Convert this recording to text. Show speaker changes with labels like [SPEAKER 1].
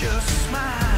[SPEAKER 1] just smile.